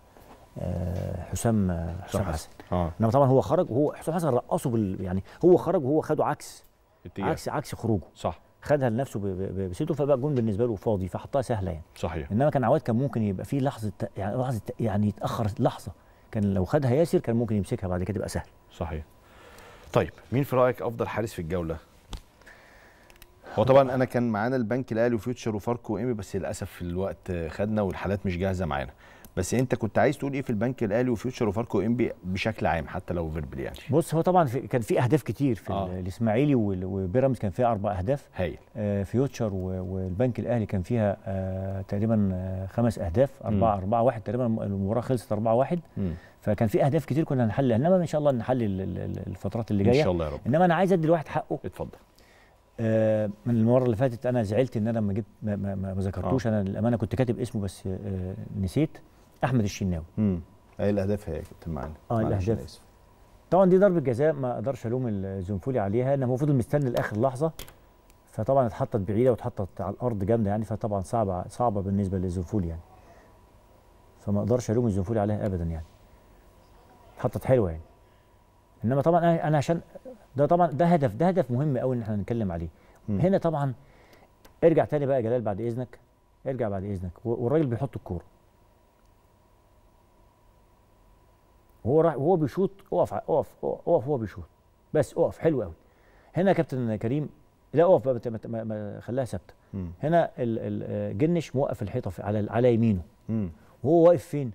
آه، حسام آه، حسام حسن. آه. إنما طبعا هو خرج وهو حسام حسن رقصه بال يعني هو خرج وهو خده عكس اتجاه عكس عكس خروجه. صح. خدها لنفسه ب- ب- بسيطه فبقى الجون بالنسبة له فاضي فحطها سهلة يعني. صحيح. إنما كان عواد كان ممكن يبقى فيه لحظة يعني لحظة يعني يتأخر لحظة. كان لو خدها ياسر كان ممكن يمسكها بعد كده تبقى سهل. صحيح. طيب مين في رأيك أفضل حارس في الجولة؟ هو طبعا أنا كان معانا البنك الأهلي وفيوتشر وفاركو وإنبي بس للأسف الوقت خدنا والحالات مش جاهزة معانا. بس أنت كنت عايز تقول إيه في البنك الأهلي وفيوتشر وفاركو وإنبي بشكل عام حتى لو verbal يعني؟ بص هو طبعا في كان في أهداف كتير في آه. الإسماعيلي وبيراميدز كان فيها أربع أهداف. هايل. آه فيوتشر والبنك الأهلي كان فيها آه تقريبا آه خمس أهداف أربعة أربعة واحد تقريبا المباراة خلصت أربعة واحد. مم. فكان في أهداف كتير كنا هنحلها إنما إن شاء الله نحل ال- ال- ال- الفترات اللي إن جاية. شاء الله يا رب. إنما أنا عايز أدي الواحد حقه. اتفضل. آه، من المرة اللي فاتت أنا زعلت إن أنا ما جبت ما, ما, ما ذكرتوش. أنا للأمانة كنت كاتب اسمه بس آه، نسيت. أحمد الشناوي. امم إيه الأهداف هي يا كابتن معانا آه،. أنا آسف. طبعا دي ضربة جزاء ما أقدرش ألوم الزنفولي عليها. انه هو فضل مستني لآخر لحظة. فطبعا اتحطت بعيدة واتحطت على الأرض جامدة يعني فطبعا صعبه صعبة بالنسبة للزنفولي يعني. فما أقدرش ألوم الزنفولي عليها ابدا يعني. اتحطت حلوة يعني إنما طبعا أنا عشان ده طبعا ده هدف ده هدف مهم قوي إن إحنا نتكلم عليه مم. هنا طبعا ارجع تاني بقى يا جلال بعد إذنك ارجع بعد إذنك والراجل بيحط الكورة وهو راح وهو بيشوط اقف اقف اقف وهو بيشوط بس اقف حلو قوي هنا يا كابتن كريم لا اقف بقى ما- ما- ما خليها ثابتة. هنا ال- ال- جنش موقف الحيطة على على يمينه. وهو واقف فين.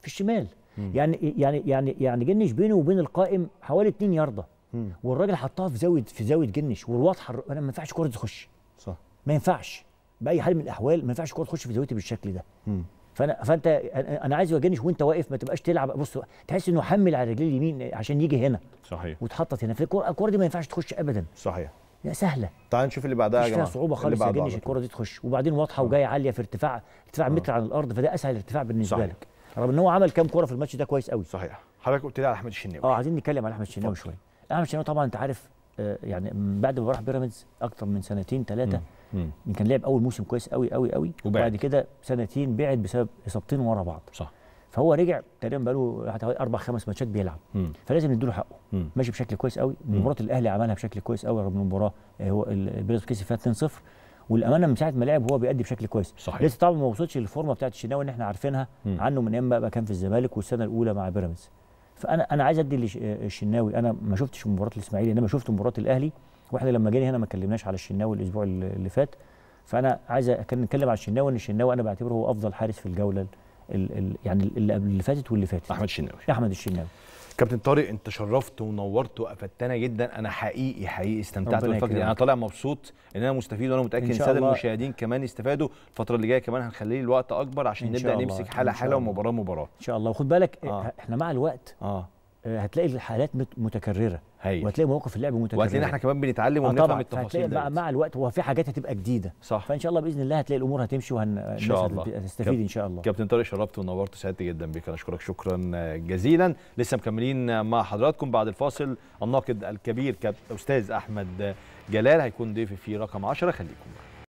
في الشمال. يعني يعني يعني يعني جنش بينه وبين القائم حوالي 2 ياردة. مم. والراجل حطها في زاوية في زاوية جنش والواضحة أنا ما ينفعش كوره تخش. صح. ما ينفعش. بأي حال من الأحوال ما ينفعش كوره تخش في زاويتي بالشكل ده. مم. فأنا فأنت أنا أنا عايز جنش وأنت واقف ما تبقاش تلعب. بص تحس إنه حمل على رجليه اليمين عشان يجي هنا. صحيح. واتحطت هنا. فالكوره الكوره دي ما ينفعش تخش ابدا. صحيح. لا سهلة. تعال نشوف اللي بعدها يا فيها جماعة. صعوبة خالص يا جنش على الكوره دي تخش. وبعدين واضحة وجاية عالية في ارتفاع ارتفاع متر عن الأرض فده أسهل ارتفاع بالنسبة صحيح. لك. رغم إن هو عمل كام كورة في الماتش ده كويس قوي. صحيح. حضرتك قلت لي على أحمد الشناوي. آه عايزين نتكلم على أحمد الشناوي. شوية. أحمد الشناوي طبعا أنت عارف آه، يعني من بعد ما راح بيراميدز أكتر من سنتين ثلاثة مم. كان لعب أول موسم كويس قوي قوي قوي. وبعد. كده سنتين بعد بسبب إصابتين ورا بعض. صح. فهو رجع تقريبا بقاله حوالي أربع خمس ماتشات بيلعب. مم. فلازم نديله حقه. مم. ماشي بشكل كويس قوي. مباراة الأهلي عملها بشكل كويس قوي رغم المباراة آه، هو البيراميدز كسب فيها 2-0 والأمانة من ساعة ما لعب هو بيأدي بشكل كويس. صحيح. لسه طبعا ما وصلش للفورمة بتاعت الشناوي اللي إحنا عارفينها مم. عنه من أيام ما كان في الزمالك والسنة الأولى مع بيراميدز. فأنا أنا عايز أدي لش- الشناوي أنا ما شفتش مباراة الإسماعيلي انما شفت مباراة الأهلي. وإحنا لما جينا هنا ما اتكلمناش على الشناوي الأسبوع اللي فات. فأنا عايز نتكلم على الشناوي إن الشناوي أنا بعتبره هو أفضل حارس في الجولة ال ال ال يعني اللي فاتت واللي فاتت. أحمد الشناوي. أحمد الشناوي. كابتن طارق انت شرفت ونورت وأفدتنا جدا أنا حقيقي حقيقي استمتعت بالفقره دي. أنا طالع مبسوط إن أنا مستفيد وأنا متأكد إن الساده. المشاهدين كمان يستفادوا الفترة اللي جاية كمان هنخلي الوقت أكبر عشان نبدأ الله. نمسك حاله حاله. ومباراة مباراه إن شاء الله وخد بالك آه. إحنا مع الوقت آه، هتلاقي الحالات مت- متكررة. هايل وهتلاقي مواقف اللعب متكررة. وهتلاقينا إحنا كمان بنتعلم آه ونفهم التفاصيل مع. مع الوقت هو في حاجات هتبقى جديدة. صح. فإن شاء الله بإذن الله هتلاقي الأمور هتمشي وهن إن شاء الله. هتستفيد إن شاء الله. كابتن طارق شرفت ونورت وسعدت جدا بك. أنا أشكرك شكرا جزيلا. لسه مكملين مع حضراتكم بعد الفاصل. الناقد الكبير كابتن أستاذ أحمد جلال هيكون ضيفي في رقم 10 خليكم معنا